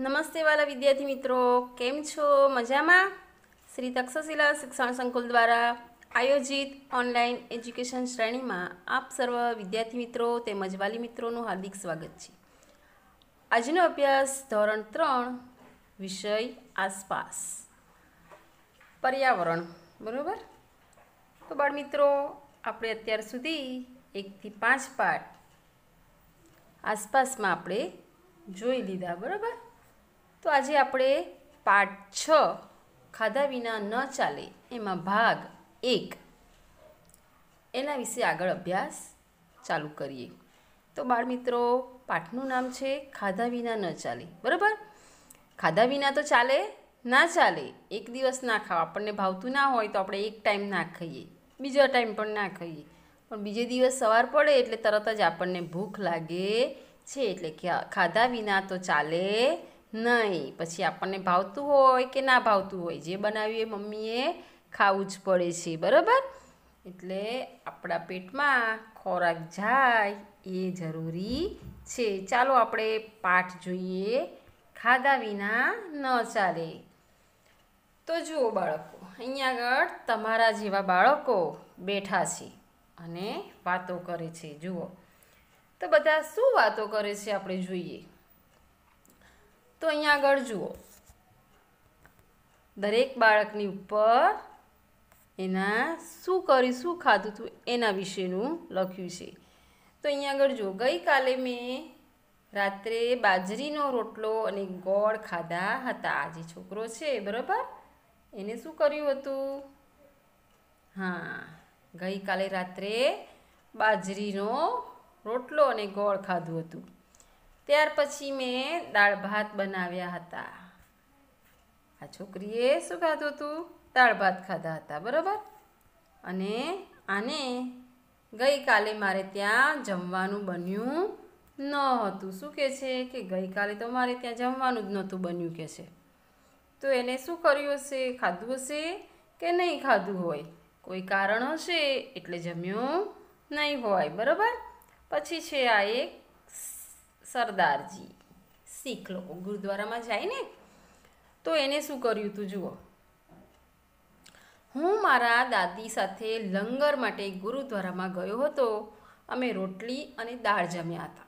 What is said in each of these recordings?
નમસ્તે વાલા વિદ્યાર્થી મિત્રો, કેમ છો? મજામાં? શ્રી તક્ષશિલા શિક્ષણ સંકુલ દ્વારા આયોજિત ઓનલાઈન એજ્યુકેશન શ્રેણીમાં આપ સર્વ વિદ્યાર્થી મિત્રો તેમજ વાલી મિત્રોનું હાર્દિક સ્વાગત છે. આજનો અભ્યાસ ધોરણ ત્રણ, વિષય આસપાસ. પર્યાવરણ, બરાબર? તો બાળ મિત્રો, આપણે અત્યાર સુધી એકથી પાંચ પાઠ આસપાસમાં આપણે જોઈ લીધા, બરાબર? તો આજે આપણે પાઠ છ, ખાધા વિના ન ચાલે, એમાં ભાગ એક. એના વિશે આગળ અભ્યાસ ચાલુ કરીએ. તો બાળ મિત્રો પાઠનું નામ છે ખાધા વિના ન ચાલે, બરાબર? ખાધા વિના તો ચાલે, ના ચાલે. એક દિવસ ના ખાવ, આપણને ભાવતું ના હોય તો આપણે એક ટાઈમ ના ખાઈએ, બીજો ટાઈમ પણ ના ખાઈએ. પણ બીજે દિવસ સવાર પડે એટલે તરત જ આપણને ભૂખ લાગે છે, એટલે કે ખાધા વિના તો ચાલે નહીં. પછી આપણને ભાવતું હોય કે ના ભાવતું હોય, જે બનાવ્યું એ મમ્મીએ ખાવું જ પડે છે, બરાબર? એટલે આપણા પેટમાં ખોરાક જાય એ જરૂરી છે. ચાલો આપણે પાઠ જોઈએ. ખાધા વિના ન ચાલે. તો જુઓ બાળકો અહીંયા આગળ તમારા જેવા બાળકો બેઠા છે અને વાતો કરે છે. જુઓ. તો બધા શું વાતો કરે છે આપણે જોઈએ. તો અહીંયા આગળ જુઓ. દરેક બાળકની ઉપર એના શું કર્યું, શું ખાધું હતું એના વિશેનું લખ્યું છે. તો અહીંયા આગળ જુઓ. ગઈકાલે મેં રાત્રે બાજરીનો રોટલો અને ગોળ ખાધા હતા. આ જે છોકરો છે, બરાબર? એને શું કર્યું હતું? હા, ગઈકાલે રાત્રે બાજરીનો રોટલો અને ગોળ ખાધું હતું. ત્યાર પછી મેં દાળ ભાત બનાવ્યા હતા. આ છોકરીએ શું ખાધું હતું? દાળ ભાત ખાધા હતા, બરાબર? અને આને ગઈકાલે મારે ત્યાં જમવાનું બન્યું ન હતું શું કહે છે કે ગઈકાલે તો મારે ત્યાં જમવાનું જ નહોતું બન્યું કે છે? તો એને શું કર્યું હશે? ખાધું હશે કે નહીં ખાધું હોય? કોઈ કારણ હશે એટલે જમ્યું નહીં હોય, બરાબર? પછી છે આ એક સરદારજી. શીખ લોકો ગુરુદ્વારામાં જાય ને, તો એને શું કર્યું તું જુઓ. હું મારા દાદી સાથે લંગર માટે ગુરુદ્વારામાં ગયો હતો. અમે રોટલી અને દાળ જમ્યા હતા.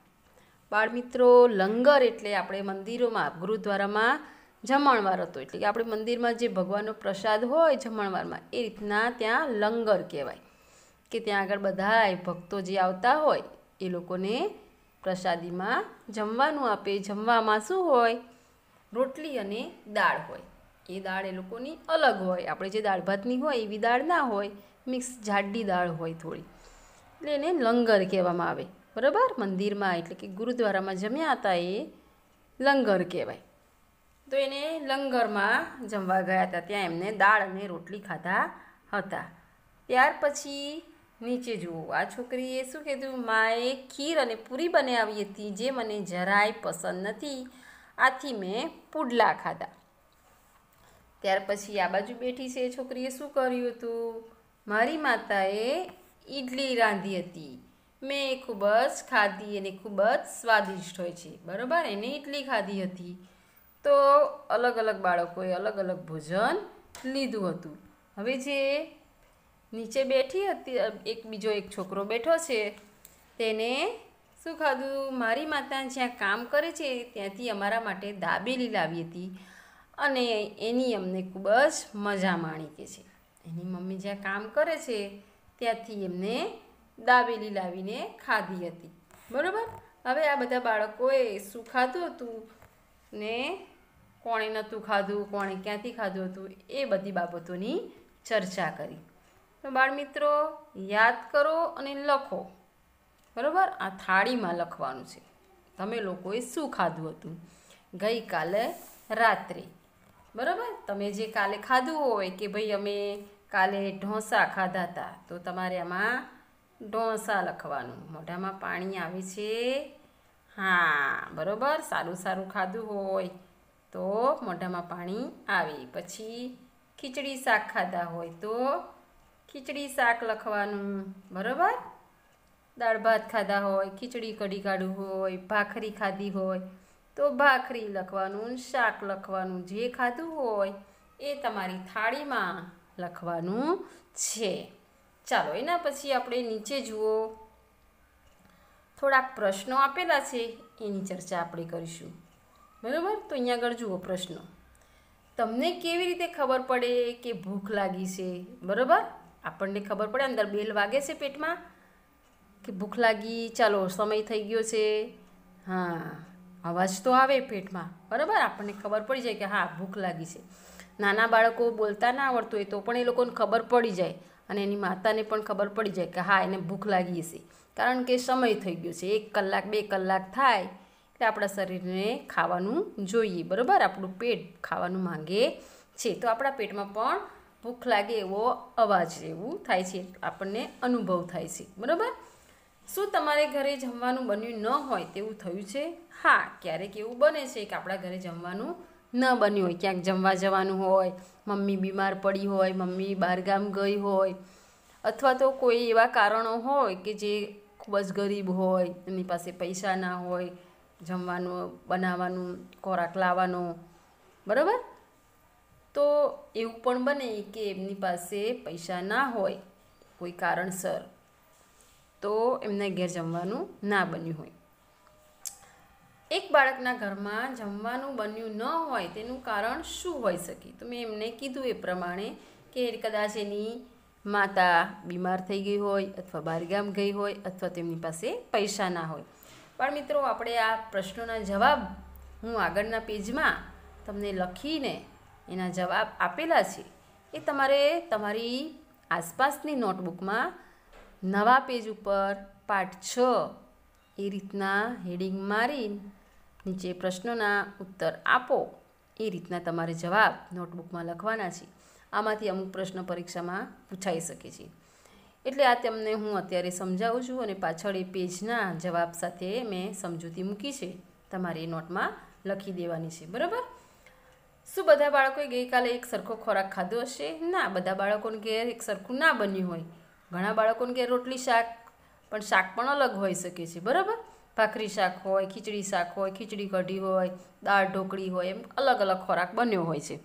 બાળમિત્રો, લંગર એટલે આપણે મંદિરોમાં, ગુરુદ્વારામાં જમણવાર હતો. એટલે કે આપણે મંદિરમાં જે ભગવાનનો પ્રસાદ હોય જમણવારમાં, એ રીતના ત્યાં લંગર કહેવાય. કે ત્યાં આગળ બધાય ભક્તો જે આવતા હોય, એ લોકોને પ્રસાદીમાં જમવાનું આપે, જમવામાં શું હોય? રોટલી અને દાળ હોય. એ દાળ એ લોકોની અલગ હોય. આપણે જે દાળ ભાતની હોય, એવી દાળ ના હોય. મિક્સ જાડી દાળ હોય થોડી. એટલે એને લંગર કહેવામાં આવે. બરાબર? મંદિરમાં એટલે કે ગુરુદ્વારામાં જમ્યા હતા એ લંગર કહેવાય. તો એને લંગરમાં જમવા ગયા હતા. ત્યાં એમને દાળ અને રોટલી ખાધા હતા. ત્યાર પછી નીચે જુઓ, આ છોકરીએ શું કીધું? માએ ખીર અને પૂરી બનાવી હતી જે મને જરાય પસંદ નથી. આથી મેં પુડલા ખાધા. ત્યાર પછી આ બાજુ બેઠી છે એ છોકરીએ શું કર્યું હતું મારી માતાએ ઈડલી રાંધી હતી. મેં ખૂબ જ ખાધી અને ખૂબ જ સ્વાદિષ્ટ હોય છે. બરાબર, એને ઈડલી ખાધી હતી. તો અલગ અલગ બાળકોએ અલગ અલગ ભોજન લીધું હતું. હવે જે નીચે બેઠી હતી એક બીજો એક છોકરો બેઠો છે. તેને શું ખાધું? મારી માતા જ્યાં કામ કરે છે, ત્યાંથી અમારા માટે દાબેલી લાવી હતી અને એની અમને ખૂબ જ મજા માણી કે છે. એની મમ્મી જ્યાં કામ કરે છે, ત્યાંથી એમને દાબેલી લાવીને ખાધી હતી. બરાબર? હવે આ બધા બાળકોએ શું ખાધું હતું ને કોણે નહોતું ખાધું, કોણે ક્યાંથી ખાધું હતું એ બધી બાબતોની ચર્ચા કરી. તો બાળમિત્રો, યાદ કરો અને લખો. બરાબર? આ થાળીમાં લખવાનું છે. તમે લોકોએ શું ખાધું હતું? ગઈકાલે રાત્રે. બરાબર? તમે જે કાલે ખાધું હોય કે ભાઈ અમે કાલે ઢોંસા ખાધા હતા, તો તમારે આમાં ઢોસા લખવાનું. મોઢામાં પાણી આવે છે. હા, બરાબર? સારું સારું ખાધું હોય તો મોઢામાં પાણી આવે. પછી ખીચડી શાક ખાધા હોય તો ખીચડી શાક લખવાનું, બરાબર? દાળ ભાત ખાધા હોય, ખીચડી કઢી કાઢવું હોય, ભાખરી ખાધી હોય, તો ભાખરી લખવાનું, શાક લખવાનું, જે ખાધું હોય, એ તમારી થાળીમાં લખવાનું છે. ચાલો, એના પછી આપણે નીચે જુઓ. થોડાક પ્રશ્નો આપેલા છે, એની ચર્ચા આપણે કરીશું. બરાબર? તો અહીંયા આગળ જુઓ પ્રશ્નો. તમને કેવી રીતે ખબર પડે કે ભૂખ લાગી છે? બરાબર? આપણને ખબર પડે, અંદર બેલ વાગે છે પેટમાં કે ભૂખ લાગી, ચાલો સમય થઈ ગયો છે. હા, અવાજ તો આવે પેટમાં. બરાબર? આપણને ખબર પડી જાય કે હા, ભૂખ લાગી છે. નાના બાળકો બોલતા ના આવડતું હોય તો પણ એ લોકોને ખબર પડી જાય અને એની માતાને પણ ખબર પડી જાય કે હા, એને ભૂખ લાગી હશે. કારણ કે સમય થઈ ગયો છે. એક કલાક, બે કલાક થાય એટલે આપણા શરીરને ખાવાનું જોઈએ. બરાબર? આપણું પેટ ખાવાનું માંગે છે. તો આપણા પેટમાં પણ ભૂખ લાગે એવો અવાજ એવું થાય છે, આપણને અનુભવ થાય છે. બરાબર? શું તમારે ઘરે જમવાનું બન્યું ન હોય તેવું થયું છે? હા, ક્યારેક એવું બને છે કે આપણા ઘરે જમવાનું ન બન્યું હોય. ક્યાંક જમવા જવાનું હોય, મમ્મી બીમાર પડી હોય, મમ્મી બહારગામ ગઈ હોય, અથવા તો કોઈ એવા કારણો હોય કે જે ખૂબ જ ગરીબ હોય એની પાસે પૈસા ના હોય, જમવાનું, બનાવવાનું, ખોરાક લાવવાનો. બરાબર? તો એવું પણ બને કે એમની પાસે પૈસા ના હોય, કોઈ કારણસર, તો એમને ઘેર જમવાનું ના બન્યું હોય. એક બાળકના ઘરમાં જમવાનું બન્યું ન હોય તેનું કારણ શું હોઈ શકે? તો મેં એમને કીધું એ પ્રમાણે કે કદાચ એની માતા બીમાર થઈ ગઈ હોય અથવા બહારગામ ગઈ હોય અથવા તેમની પાસે પૈસા ના હોય. પણ મિત્રો, આપણે આ પ્રશ્નોના જવાબ હું આગળના પેજમાં તમને લખીને એના જવાબ આપેલા છે. એ તમારે તમારી આસપાસની નોટબુકમાં નવા પેજ ઉપર પાઠ છ એ રીતના હેડિંગ મારી નીચે પ્રશ્નોના ઉત્તર આપો. એ રીતના તમારે જવાબ નોટબુકમાં લખવાના છે. આમાંથી અમુક પ્રશ્ન પરીક્ષામાં પૂછાઈ શકે છે. એટલે આ તમને હું અત્યારે સમજાવું છું અને પાછળ એ પેજના જવાબ સાથે મેં સમજૂતી મૂકી છે. તમારે એ નોટમાં લખી દેવાની છે. બરાબર? શું બધા બાળકોએ ગઈકાલે એક સરખો ખોરાક ખાધો હશે? ના, બધા બાળકોને ઘેર એક સરખું ના બન્યું હોય. ઘણા બાળકોને ઘેર રોટલી શાક, પણ શાક પણ અલગ હોઈ શકે છે, બરાબર? ભાખરી શાક હોય, ખીચડી શાક હોય, ખીચડી કઢી હોય, દાળ ઢોકળી હોય, એમ અલગ અલગ ખોરાક બન્યો હોય છે.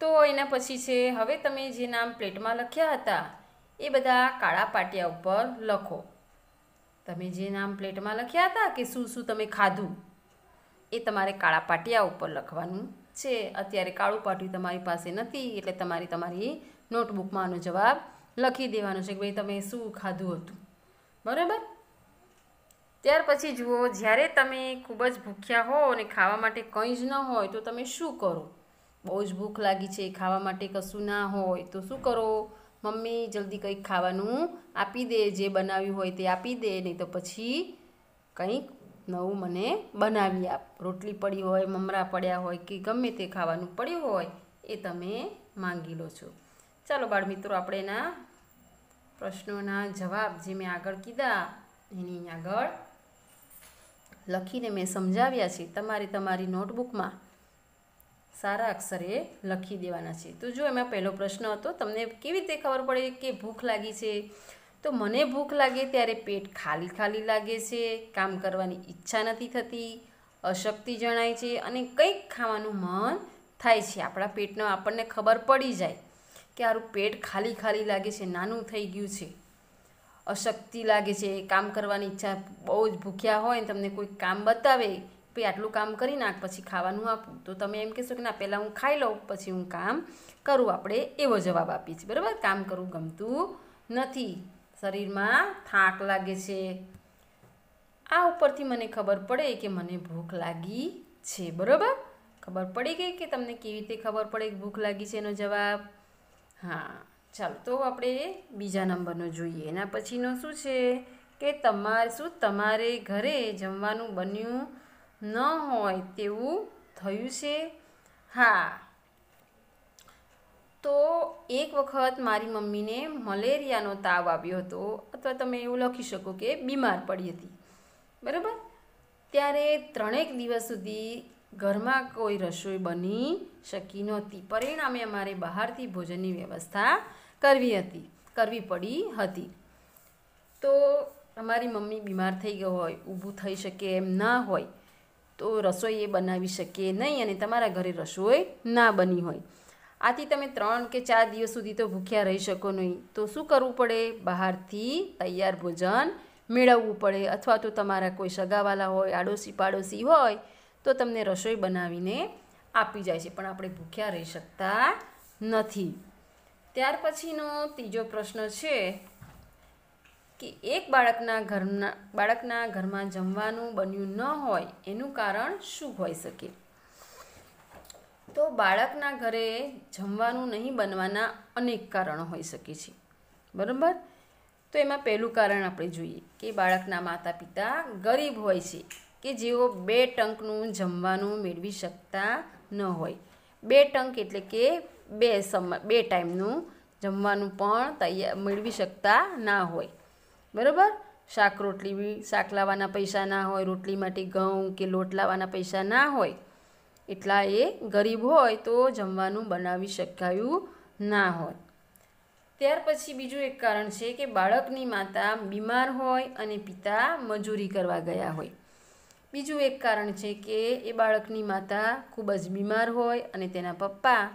તો એના પછી છે, હવે તમે જે નામ પ્લેટમાં લખ્યા હતા, એ બધા કાળા પાટિયા ઉપર લખો. તમે જે નામ પ્લેટમાં લખ્યા હતા કે શું શું તમે ખાધું? એ તમારે કાળા પાટિયા ઉપર લખવાનું છે. અત્યારે કાળું પાટિયું તમારી પાસે નથી, એટલે તમારે તમારી નોટબુકમાં આનો જવાબ લખી દેવાનો છે કે ભાઈ તમે શું ખાધું હતું. બરાબર? ત્યાર પછી જુઓ, જ્યારે તમે ખૂબ જ ભૂખ્યા હો અને ખાવા માટે કંઈ જ ન હોય, તો તમે શું કરો? બહુ જ ભૂખ લાગી છે, ખાવા માટે કશું ના હોય, તો શું કરો? મમ્મી, જલ્દી કંઈક ખાવાનું આપી દે, જે બનાવ્યું હોય તે આપી દે, નહીં તો પછી કંઈક નવું મને બનાવી આપ. રોટલી પડી હોય, મમરા પડ્યા હોય કે ગમે તે ખાવાનું પડ્યું હોય એ તમે માંગી લો છો. ચાલો બાળ મિત્રો, આપણે એના પ્રશ્નોના જવાબ જે મેં આગળ કીધા, એની આગળ લખીને મેં સમજાવ્યા છે. તમારે તમારી નોટબુકમાં સારા અક્ષરે લખી દેવાના છે. તો જો એમાં પહેલો પ્રશ્ન હતો, તમને કેવી રીતે ખબર પડે કે ભૂખ લાગી છે? તો મને ભૂખ લાગે ત્યારે પેટ ખાલી ખાલી લાગે છે, કામ કરવાની ઈચ્છા નથી થતી, અશક્તિ જણાય છે અને કંઈક ખાવાનું મન થાય છે. આપણા પેટનો આપણને ખબર પડી જાય કે આરું પેટ ખાલી ખાલી લાગે છે, નાનું થઈ ગયું છે. અશક્તિ લાગે છે, કામ કરવાની ઈચ્છા બહુ જ ભૂખ્યા હોય ને તમને કોઈ કામ બતાવે ભાઈ આટલું કામ કરી નાખ, પછી ખાવાનું આપું. તો તમે એમ કહેશો કે ના, પહેલાં હું ખાઈ લઉં, પછી હું કામ કરું. આપણે એવો જવાબ આપીએ છીએ. બરાબર? કામ કરવું ગમતું નથી. શરીરમાં થાક લાગે છે. આ ઉપરથી મને ખબર પડે કે મને ભૂખ લાગી છે, બરાબર? ખબર પડી ગઈ કે તમને કેવી રીતે ખબર પડે કે ભૂખ લાગી છે એનો જવાબ? હા, ચાલો, તો આપણે બીજા નંબરનો જોઈએ. એના પછીનો શું છે? કે તમારે, શું તમારે ઘરે જમવાનું બન્યું ન હોય તેવું થયું છે? હા તો એક વખત મારી મમ્મીને મલેરિયાનો તાવ આવ્યો હતો, અથવા તમે એવું લખી શકો કે બીમાર પડી હતી. બરાબર? ત્યારે ત્રણેક દિવસ સુધી ઘરમાં કોઈ રસોઈ બની શકી નહોતી. પરિણામે અમારે બહારથી ભોજનની વ્યવસ્થા કરવી હતી, કરવી પડી હતી. તો અમારી મમ્મી બીમાર થઈ ગયો હોય, ઊભું થઈ શકે એમ ના હોય, તો રસોઈ એ બનાવી શકીએ નહીં અને તમારા ઘરે રસોઈ ના બની હોય. આથી તમે ત્રણ કે ચાર દિવસ સુધી તો ભૂખ્યા રહી શકો નહીં. તો શું કરવું પડે? બહારથી તૈયાર ભોજન મેળવવું પડે. અથવા તો તમારા કોઈ સગાવાલા હોય આડોશી પાડોશી હોય, તો તમને રસોઈ બનાવીને આપી જાય છે. પણ આપણે ભૂખ્યા રહી શકતા નથી. ત્યાર પછીનો ત્રીજો પ્રશ્ન છે કે એક બાળકના ઘરના, બાળકના ઘરમાં જમવાનું બન્યું ન હોય, એનું કારણ શું હોઈ શકે? તો બાળકના ઘરે જમવાનું નહીં બનવાના અનેક કારણો હોઈ શકે છે. બરાબર? તો એમાં પહેલું કારણ આપણે જોઈએ કે બાળકના માતા પિતા ગરીબ હોય છે કે જેઓ બે ટંકનું જમવાનું મેળવી શકતા ન હોય. બે ટંક એટલે કે બે સમ બે ટાઈમનું જમવાનું પણ તૈયાર મેળવી શકતા ના હોય. બરાબર? શાક રોટલી, શાક લાવવાના પૈસા ના હોય, રોટલી માટે ઘઉં કે લોટ લાવવાના પૈસા ના હોય. એટલા એ ગરીબ હોય તો જમવાનું બનાવી શકાયું ના હોય. ત્યાર પછી બીજું એક કારણ છે કે બાળકની માતા બીમાર હોય અને પિતા મજૂરી કરવા ગયા હોય. બીજું એક કારણ છે કે એ બાળકની માતા ખૂબ જ બીમાર હોય અને તેના પપ્પા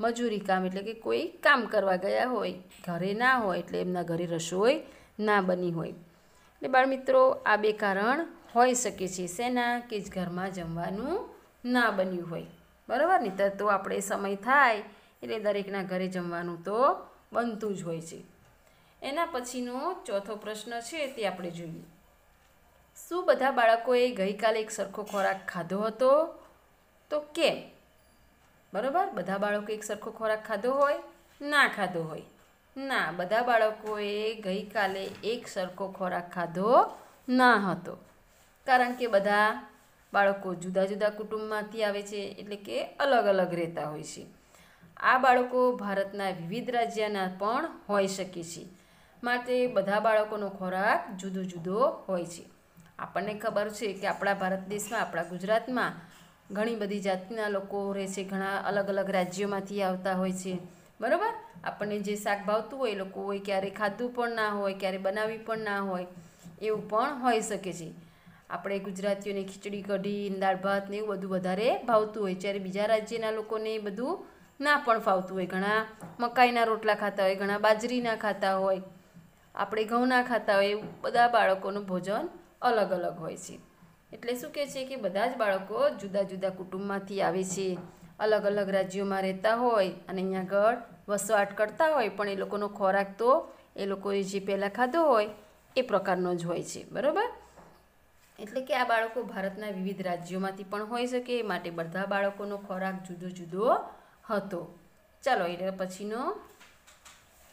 મજૂરી કામ એટલે કે કોઈ કામ કરવા ગયા હોય, ઘરે ના હોય એટલે એમના ઘરે રસોઈ ના બની હોય. એટલે બાળમિત્રો, આ બે કારણ હોઈ શકે છે. શેના? કે જ ઘરમાં જમવાનું ના બન્યું હોય. બરાબર ને? તો આપણે સમય થાય એટલે દરેકના ઘરે જમવાનું તો બનતું જ હોય છે. એના પછીનો ચોથો પ્રશ્ન છે તે આપણે જોઈએ. શું બધા બાળકોએ ગઈકાલે એક સરખો ખોરાક ખાધો હતો? તો કેમ? બરાબર? બધા બાળકો એક સરખો ખોરાક ખાધો હોય? ના ખાધો હોય. ના, બધા બાળકોએ ગઈકાલે એક સરખો ખોરાક ખાધો ના હતો. કારણ કે બધા બાળકો જુદા જુદા કુટુંબમાંથી આવે છે એટલે કે અલગ અલગ રહેતા હોય છે. આ બાળકો ભારતના વિવિધ રાજ્યના પણ હોઈ શકે છે. માટે બધા બાળકોનો ખોરાક જુદો જુદો હોય છે. આપણને ખબર છે કે આપણા ભારત દેશમાં, આપણા ગુજરાતમાં ઘણી બધી જાતિના લોકો રહે છે, ઘણા અલગ અલગ રાજ્યોમાંથી આવતા હોય છે. બરાબર? આપણને જે શાક ભાવતું હોય એ લોકો હોય, ક્યારે ખાધું પણ ના હોય, ક્યારે બનાવી પણ ના હોય, એવું પણ હોઈ શકે છે. આપણે ગુજરાતીઓને ખીચડી, કઢી દાળ ભાત ને એવું બધું વધારે ભાવતું હોય. જ્યારે બીજા રાજ્યના લોકોને એ બધું ના પણ ફાવતું હોય. ઘણા મકાઈના રોટલા ખાતા હોય, ઘણા બાજરીના ખાતા હોય, આપણે ઘઉંના ખાતા હોય, એવું બધા બાળકોનું ભોજન અલગ અલગ હોય છે. એટલે શું કહે છે કે બધા જ બાળકો જુદા જુદા કુટુંબમાંથી આવે છે. અલગ અલગ રાજ્યોમાં રહેતા હોય અને અહીંયા આગળ વસવાટ કરતા હોય, પણ એ લોકોનો ખોરાક તો એ લોકોએ જે પહેલાં ખાધો હોય એ પ્રકારનો જ હોય છે. બરાબર? એટલે કે આ બાળકો ભારતના વિવિધ રાજ્યોમાંથી પણ હોઈ શકે માટે બધા બાળકોનો ખોરાક જુદો જુદો હતો. ચાલો એટલે પછીનો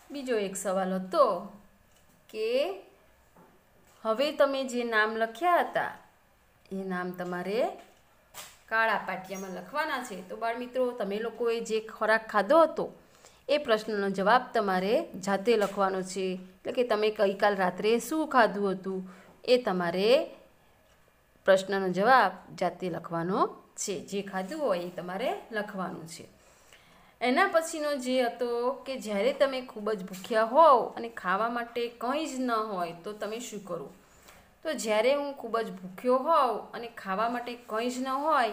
બીજો એક સવાલ હતો કે હવે તમે જે નામ લખ્યા હતા, એ નામ તમારે કાળા પાટિયામાં લખવાના છે. તો બાળમિત્રો તમે લોકોએ જે ખોરાક ખાધો હતો, એ પ્રશ્નનો જવાબ તમારે જાતે લખવાનો છે. એટલે કે તમે ગઈકાલ રાત્રે શું ખાધું હતું, એ તમારે પ્રશ્નનો જવાબ જાતે લખવાનો છે. જે ખાધું હોય એ તમારે લખવાનું છે. એના પછીનો જે હતો કે જ્યારે તમે ખૂબ જ ભૂખ્યા હોવ અને ખાવા માટે કંઈ જ ન હોય તો તમે શું કરો? તો જ્યારે હું ખૂબ જ ભૂખ્યો હોઉં અને ખાવા માટે કંઈ જ ન હોય,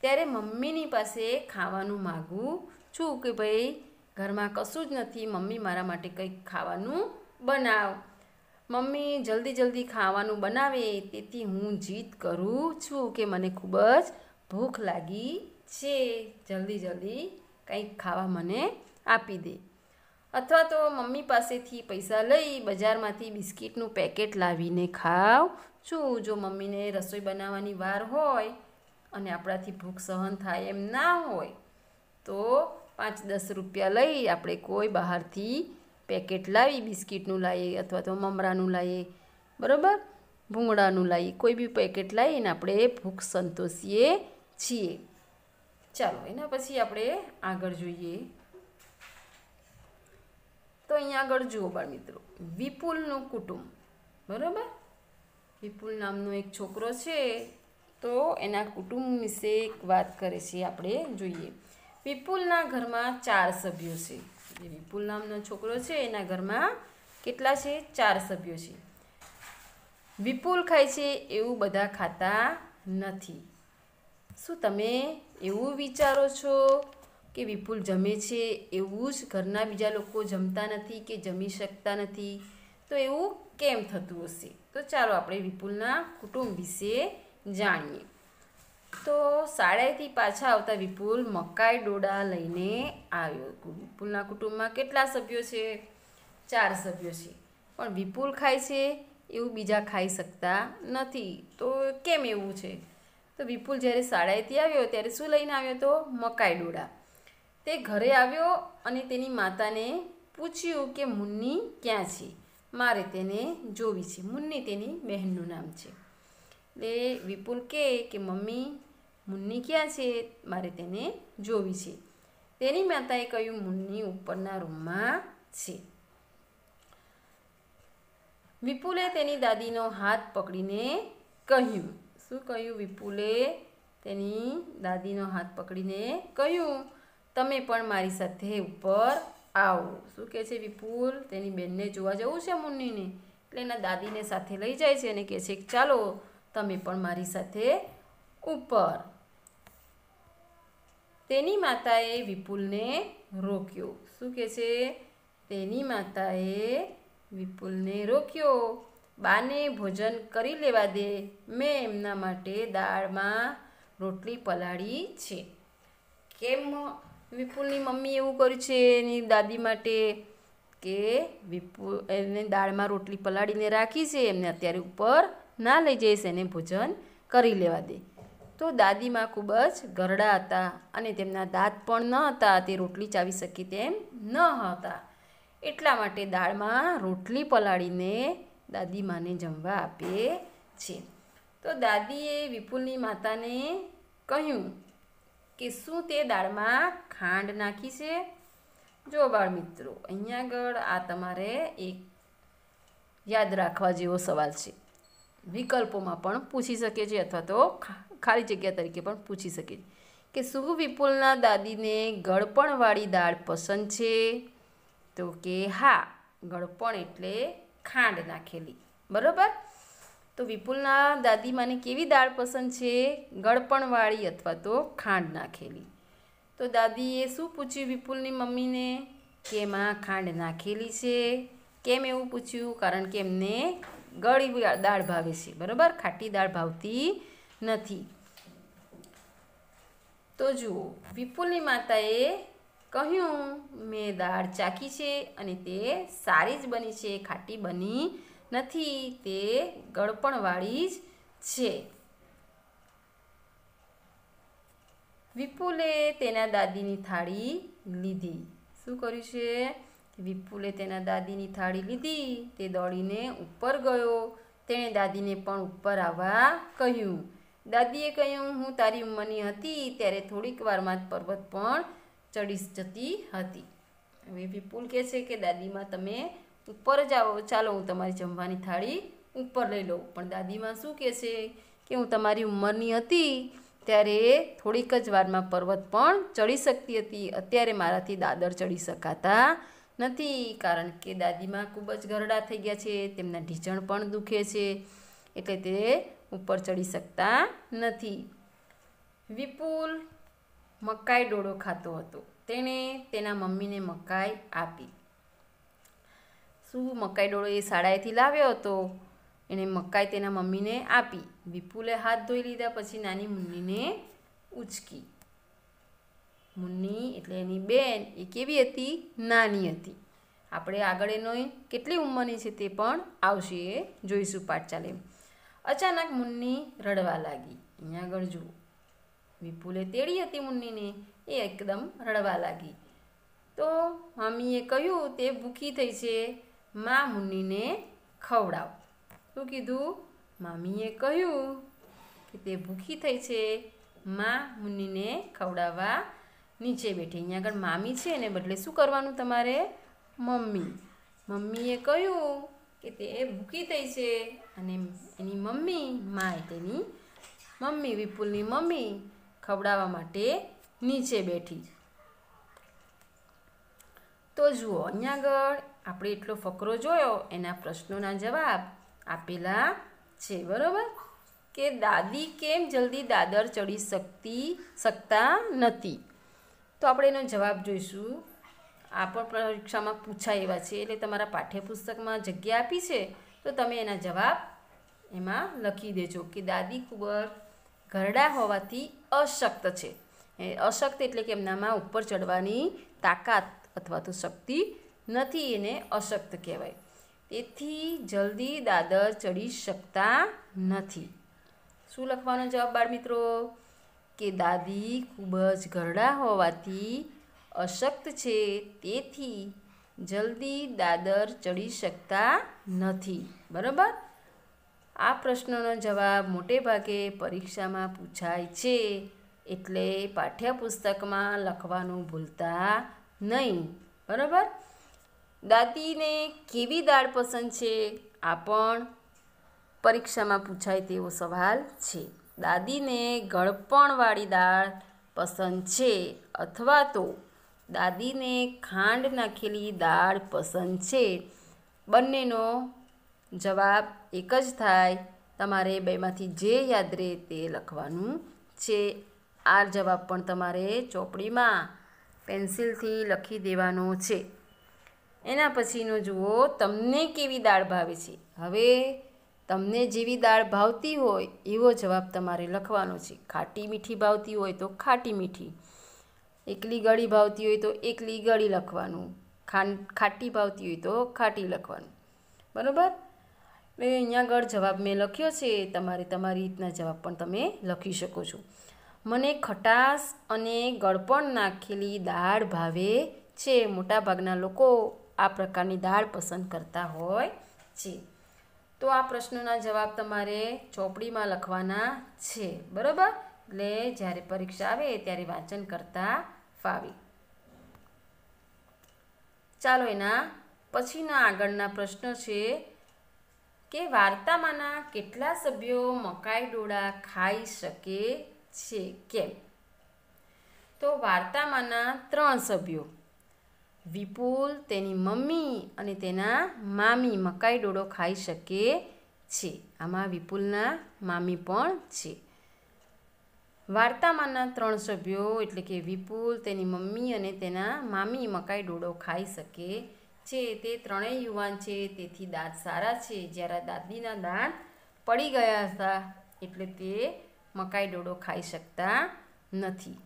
ત્યારે મમ્મીની પાસે ખાવાનું માગું છું કે ભાઈ, ઘરમાં કશું જ નથી, મમ્મી મારા માટે કંઈક ખાવાનું બનાવ. મમ્મી જલ્દી જલ્દી ખાવાનું બનાવે, તેથી હું જીદ કરું છું કે મને ખૂબ જ ભૂખ લાગી છે. જલ્દી જલ્દી કંઈક ખાવા મને આપી દે. અથવા તો મમ્મી પાસેથી પૈસા લઈ બજારમાંથી બિસ્કિટનું પેકેટ લાવીને ખાવ છું. જો મમ્મીને રસોઈ બનાવવાની વાર હોય અને આપણાથી ભૂખ સહન થાય એમ ના હોય, તો પાંચ દસ રૂપિયા લઈ આપણે કોઈ બહારથી પેકેટ લાવી, બિસ્કિટનું લાવીએ અથવા તો મમરાનું લાવીએ, બરાબર? ભૂંગળાનું લાવીએ, કોઈ બી પેકેટ લાવીને આપણે ભૂખ સંતોષીએ છીએ. ચાલો, એના પછી આપણે આગળ જોઈએ. તો અહીંયા આગળ જુઓ બાળ મિત્રો વિપુલનું કુટુંબ, બરાબર? વિપુલ નામનો એક છોકરો છે, તો એના કુટુંબ વિશે એક વાત કરે છે, આપણે જોઈએ. વિપુલના ઘરમાં ચાર સભ્યો છે. જે વિપુલ નામનો છોકરો છે, એના ઘરમાં કેટલા છે? ચાર સભ્યો છે. વિપુલ ખાય છે, એવું બધા ખાતા નથી. શું તમે એવું વિચારો છો કે વિપુલ જમે છે? એવું જ ઘરના બીજા લોકો જમતા નથી કે જમી શકતા નથી? તો એવું કેમ થતું હશે? તો ચાલો આપણે વિપુલના કુટુંબ વિશે જાણીએ. તો શાળાએથી પાછા આવતા વિપુલ મકાઈ ડોડા લઈને આવ્યો. વિપુલના કુટુંબમાં કેટલા સભ્યો છે? ચાર સભ્યો છે. પણ વિપુલ ખાય છે એવું બીજા ખાઈ શકતા નથી. તો કેમ એવું છે? તો વિપુલ જ્યારે શાળાએથી આવ્યો ત્યારે શું લઈને આવ્યો તો? મકાઈ ડોડા. તે ઘરે આવ્યો અને તેની માતાને પૂછ્યું કે મુન્ની ક્યાં છે? મારે તેને જોવી છે. મુન્ની તેની બહેનનું નામ છે. એટલે વિપુલ કહે કે મમ્મી મુન્ની ક્યાં છે મારે તેને જોવી છે તેની માતાએ કહ્યું મુન્ની ઉપરના રૂમમાં છે વિપુલે તેની દાદીનો હાથ પકડીને કહ્યું શું કહ્યું વિપુલે તેની દાદીનો હાથ પકડીને કહ્યું તમે પણ મારી સાથે ઉપર આવો શું કહે છે વિપુલ તેની બેનને જોવા જવું છે મુન્નીને એટલે એના દાદીને સાથે લઈ જાય છે અને કહે છે ચાલો તમે પણ મારી સાથે ઉપર. તેની માતાએ વિપુલને રોક્યો. શું કહે છે? તેની માતાએ વિપુલને રોક્યો. બાને ભોજન કરી લેવા દે. મેં એમના માટે દાળમાં રોટલી પલાળી છે. કેમ વિપુલની મમ્મી એવું કર્યું છે એની દાદી માટે? કે વિપુલ એને દાળમાં રોટલી પલાળીને રાખી છે એમને અત્યારે ઉપર ના લઈ જઈશ એને ભોજન કરી લેવા દે. તો દાદીમાં ખૂબ જ ગરડા હતા અને તેમના દાંત પણ ન હતા, તે રોટલી ચાવી શકે તેમ ન હતા. એટલા માટે દાળમાં રોટલી પલાળીને દાદીમાને જમવા આપે છે. તો દાદીએ વિપુલની માતાને કહ્યું કે શું તે દાળમાં ખાંડ નાખી છે? જો બાળ મિત્રો અહીંયા આગળ આ તમારે એક યાદ રાખવા જેવો સવાલ છે. વિકલ્પોમાં પણ પૂછી શકે છે અથવા તો ખાલી જગ્યા તરીકે પણ પૂછી શકે છે. કે શું વિપુલના દાદીને ગળપણવાળી દાળ પસંદ છે? તો કે હા, ગળપણ એટલે ખાંડ નાખેલી. બરાબર? તો વિપુલના દાદી મને કેવી દાળ પસંદ છે? ગળપણવાળી અથવા તો ખાંડ નાખેલી. તો દાદીએ શું પૂછ્યું વિપુલની મમ્મીને? કે એમાં ખાંડ નાખેલી છે? કેમ એવું પૂછ્યું? કારણ કે એમને ગળી દાળ ભાવે છે, બરાબર? ખાટી દાળ ભાવતી નથી. તો જુઓ, વિપુલની માતાએ કહ્યું, મેં દાળ ચાખી છે અને તે સારી જ બની છે, ખાટી બની નથી, તે ગળપણવાળી જ છે. વિપુલે તેના દાદીની થાળી લીધી. શું કર્યું છે? વિપુલે તેના દાદીની થાળી લીધી, તે દોડીને ઉપર ગયો. તેણે દાદીને પણ ઉપર આવવા કહ્યું. દાદીએ કહ્યું, હું તારી ઉંમરની હતી, ત્યારે થોડીક વારમાં જ પર્વત પણ ચડી જતી હતી. હવે વિપુલ કહે છે કે, દાદીમાં તમે ઉપર જ આવો, ચાલો હું તમારી જમવાની થાળી ઉપર લઈ લઉં. પણ દાદીમાં શું કહે છે કે, હું તમારી ઉંમરની હતી, ત્યારે થોડીક જ વારમાં પર્વત પણ ચડી શકતી હતી. અત્યારે મારાથી દાદર ચડી શકાતા નથી, કારણ કે દાદીમાં ખૂબ જ ગરડા થઈ ગયા છે, તેમના ઢીંચણ પણ દુખે છે, એટલે તે ઉપર ચડી શકતા નથી. વિપુલ મકાઈ ડોળો ખાતો હતો. તેણે તેના મમ્મીને મકાઈ આપી. શું મકાઈ ડોળો એ શાળાએથી લાવ્યો હતો? એણે મકાઈ તેના મમ્મીને આપી. વિપુલે હાથ ધોઈ લીધા, પછી નાની મુન્નીને ઉચકી. મુન્ની એટલે એની બેન એ કેવી હતી? નાની હતી. આપણે આગળ એનો કેટલી ઉંમરની છે તે પણ આવશે એ જોઈશું પાઠ ચાલે અચાનક મુન્ની રડવા લાગી. અહીંયા આગળ જુઓ. વિપુલે તેડી હતી મુન્નીને. એ એકદમ રડવા લાગી. તો મમ્મીએ કહ્યું, તે ભૂખી થઈ છે. મા મુન્નીને ખવડાવ. શું કીધું? મામીએ કહ્યું કે તે ભૂખી થઈ છે. મા મુન્નીને ખવડાવવા નીચે બેઠી. અહીંયા આગળ મામી છે એને બદલે શું કરવાનું તમારે? મમ્મી. મમ્મીએ કહ્યું કે તે ભૂખી થઈ છે અને એની મમ્મી, માએ તેની મમ્મી, વિપુલની મમ્મી ખવડાવવા માટે નીચે બેઠી. તો જુઓ, અહીંયા આગળ આપણે એટલો ફકરો જોયો, એના પ્રશ્નોના જવાબ આપેલા છે, બરાબર? કે દાદી કેમ જલ્દી દાદર ચડી શકતી, શકતા નથી? તો આપણે એનો જવાબ જોઈશું. આ પણ પરીક્ષામાં પૂછાય એવા છે, એટલે તમારા પાઠ્યપુસ્તકમાં જગ્યા આપી છે, તો તમે એના જવાબ એમાં લખી દેજો કે દાદી કુંવર ઘરડા હોવાથી અશક્ત છે. એ અશક્ત એટલે કે એમનામાં ઉપર ચડવાની તાકાત અથવા તો શક્તિ નથી એને અશક્ત કહેવાય. તેથી જલ્દી દાદર ચડી શકતા નથી. શું લખવાનો જવાબ બાળ મિત્રો? કે દાદી ખૂબ જ ઘરડા હોવાથી અશક્ત છે. તેથી જલ્દી દાદર ચડી શકતા નથી. બરાબર? આ પ્રશ્નનો જવાબ મોટે ભાગે પરીક્ષામાં પૂછાય છે. એટલે પાઠ્યપુસ્તકમાં લખવાનું ભૂલતા નહીં. બરાબર? દાદીને કેવી દાળ પસંદ છે? આ પણ પરીક્ષામાં પૂછાય તેવો સવાલ છે. દાદીને ગળપણવાળી દાળ પસંદ છે અથવા તો દાદીને ખાંડ નાખેલી દાળ પસંદ છે. બંનેનો જવાબ એક જ થાય. તમારે બેમાંથી જે યાદ રહે તે લખવાનું છે. આ જવાબ પણ તમારે ચોપડીમાં પેન્સિલથી લખી દેવાનો છે. એના પછીનો જુઓ, તમને કેવી દાળ ભાવે છે? હવે તમને જેવી દાળ ભાવતી હોય, એવો જવાબ તમારે લખવાનો છે. ખાટી મીઠી ભાવતી હોય તો ખાટી મીઠી. એકલી ગળી ભાવતી હોય તો એકલી ગળી લખવાનું. ખાંડ ખાટી ભાવતી હોય તો ખાટી લખવાનું. બરાબર? એટલે અહીંયા આગળ જવાબ મેં લખ્યો છે, તમારે તમારી રીતના જવાબ પણ તમે લખી શકો છો. મને ખટાશ અને ગળપણ નાખેલી દાળ ભાવે છે. મોટાભાગના લોકો આ પ્રકારની દાળ પસંદ કરતા હોય છે. તો આ પ્રશ્નોના જવાબ તમારે ચોપડીમાં લખવાના છે. બરાબર? એટલે જ્યારે પરીક્ષા આવે ત્યારે વાંચન કરતા ફાવી. ચાલો એના પછીના આગળના પ્રશ્ન છે કે વાર્તામાંના કેટલા સભ્યો મકાઈ ડોળા ખાઈ શકે છે? કેમ? તો વાર્તામાંના ત્રણ સભ્યો. વિપુલ તેની મમ્મી અને તેના મામી મકાઈ ડોડો ખાઈ શકે છે. આમાં વિપુલના મામી પણ છે. વાર્તામાંના ત્રણ સભ્યો એટલે કે વિપુલ, તેની મમ્મી અને તેના મામી મકાઈ ડોડો ખાઈ શકે છે. તે ત્રણેય યુવાન છે, તેથી દાંત સારા છે. જ્યારે દાદીના દાંત પડી ગયા હતા, એટલે તે મકાઈ ડોડો ખાઈ શકતા નથી.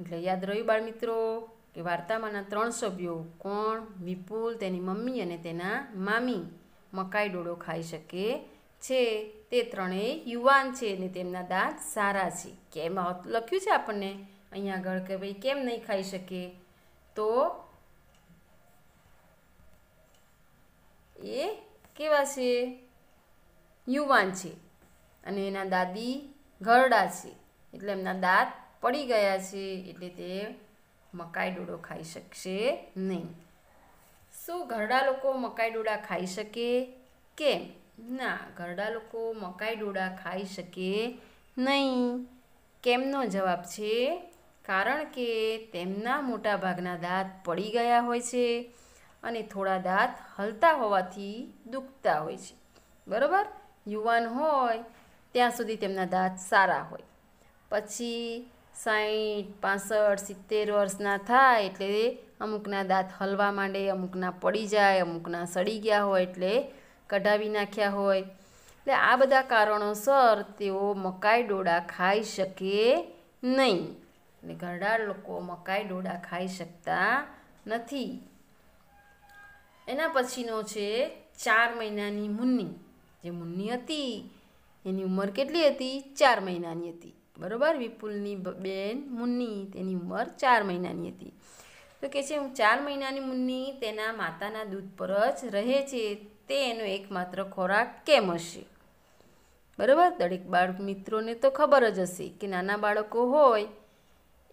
એટલે યાદ રહ્યું બાળ મિત્રો કે વાર્તામાંના ત્રણ સભ્યો કોણ? વિપુલ, તેની મમ્મી અને તેના મામી. મકાઈ ડોળો ખાઈ શકે છે. તે ત્રણેય યુવાન છે અને તેમના દાંત સારા છે. કેમ લખ્યું છે આપણને? અહીંયા આગળ કે ભાઈ કેમ નહીં ખાઈ શકે? તો એ કેવા છે? યુવાન છે. અને એના દાદી ઘરડા છે. એટલે એમના દાંત પડી ગયા છે એટલે તે મકાઈ ડોડો ખાઈ શકશે નહીં. શું ઘરડા લોકો મકાઈ ડોડા ખાઈ શકે? કેમ? ના, ઘરડા લોકો મકાઈ ડોડા ખાઈ શકે નહીં. કેમનો જવાબ છે? કારણ કે તેમના મોટાભાગના દાંત પડી ગયા હોય છે અને થોડા દાંત હલતા હોવાથી દુખતા હોય છે. બરાબર? યુવાન હોય, ત્યાં સુધી તેમના દાંત સારા હોય. પછી સાઠ પાસઠ, સિત્તેર વર્ષના થાય એટલે અમુકના દાંત હલવા માંડે, અમુકના પડી જાય, અમુકના સડી ગયા હોય એટલે કઢાવી નાખ્યા હોય. એટલે આ બધા કારણોસર તેઓ મકાઈ ડોડા ખાઈ શકે નહીં. એટલે ઘરડા લોકો મકાઈ ડોડા ખાઈ શકતા નથી. એના પછીનો છે ચાર મહિનાની મુન્ની. જે મુન્ની હતી, એની ઉંમર કેટલી હતી? ચાર મહિનાની હતી. બરાબર? વિપુલની બેન મુન્ની, તેની ઉંમર ચાર મહિનાની હતી. તો કે છે, હું ચાર મહિનાની મુન્ની, તેના માતાના દૂધ પર જ રહે છે. તે એનો એકમાત્ર ખોરાક કેમ હશે? બરાબર? દરેક બાળક મિત્રોને તો ખબર જ હશે કે નાના બાળકો હોય,